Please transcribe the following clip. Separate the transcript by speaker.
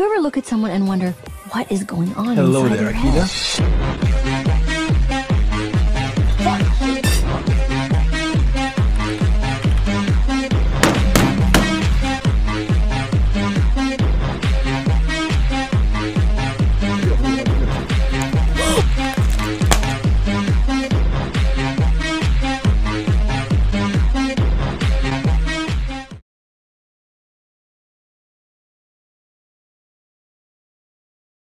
Speaker 1: you ever look at someone and wonder what is going on
Speaker 2: Hello
Speaker 1: inside
Speaker 2: there,
Speaker 1: their head?
Speaker 2: Akita.